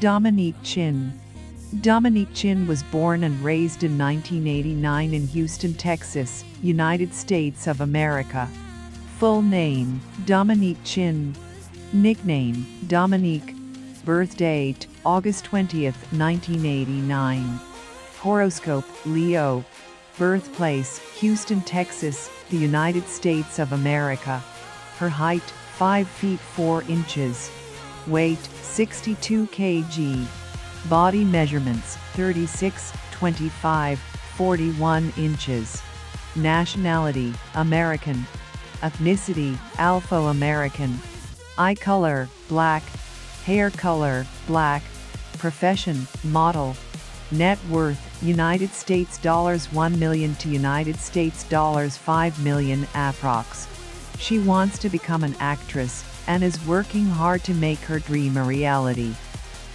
Dominique Chinn. Dominique Chinn was born and raised in 1989 in Houston, Texas, United States of America. Full name Dominique Chinn. Nickname Dominique. Birth date August 20th, 1989. Horoscope Leo. Birthplace Houston, Texas, the United States of America. Her height 5 feet 4 inches. Weight 62 kg. Body measurements 36, 25, 41 inches. Nationality American. Ethnicity Alpha American. Eye color black. Hair color black. Profession model. Net worth United States dollars 1 million to United States dollars 5 million approx. She wants to become an actress and is working hard to make her dream a reality.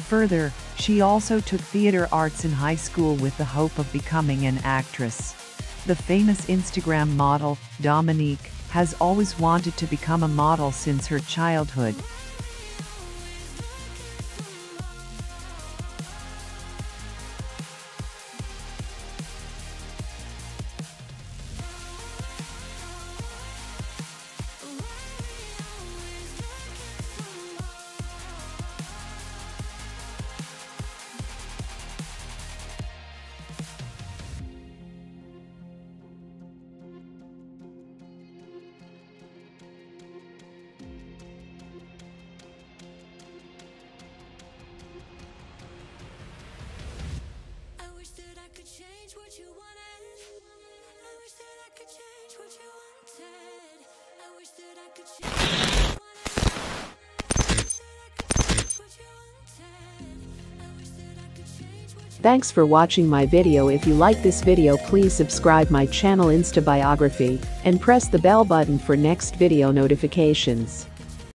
Further, she also took theater arts in high school with the hope of becoming an actress. The famous Instagram model, Dominique, has always wanted to become a model since her childhood. Thanks for watching my video if you like this video please subscribe my channel Insta Biography and press the bell button for next video notifications.